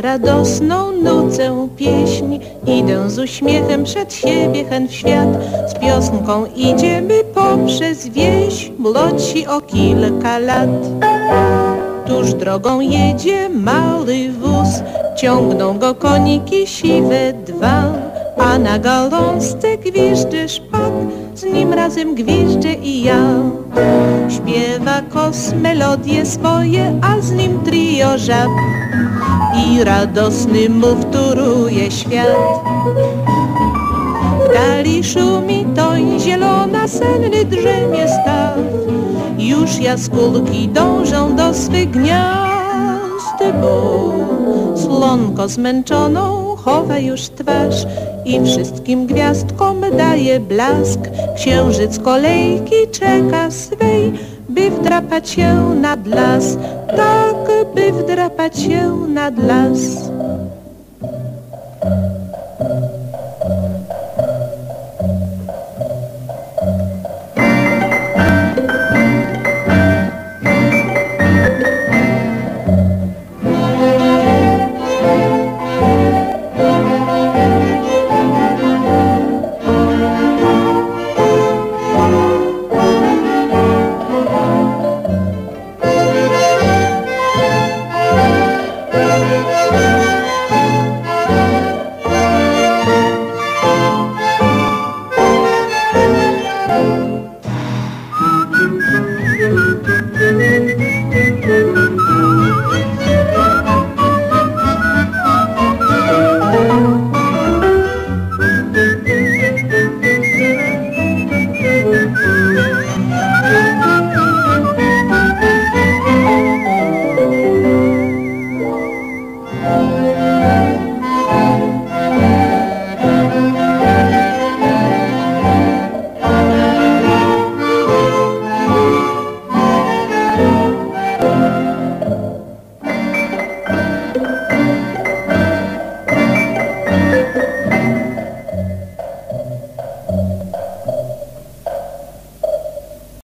Radosną nucę pieśń. Idę z uśmiechem przed siebie hen w świat. Z piosnką idziemy poprzez wieś Młodsi o kilka lat. Tuż drogą jedzie mały wóz Ciągną go koniki siwe dwa. A na galąsce gwiżdży szpak Z nim razem gwiżdżę i ja. Śpiewa kos melodie swoje A z nim trio żab i radosny mu wtóruje świat. W dali szumi toń zielona, senny drzemie staw. Już jaskółki dążą do swych gniazd, bo słonko zmęczoną chowa już twarz i wszystkim gwiazdkom daje blask. Księżyc kolejki czeka swej, by wdrapać się nad las, tak by wdrapać się nad las. Música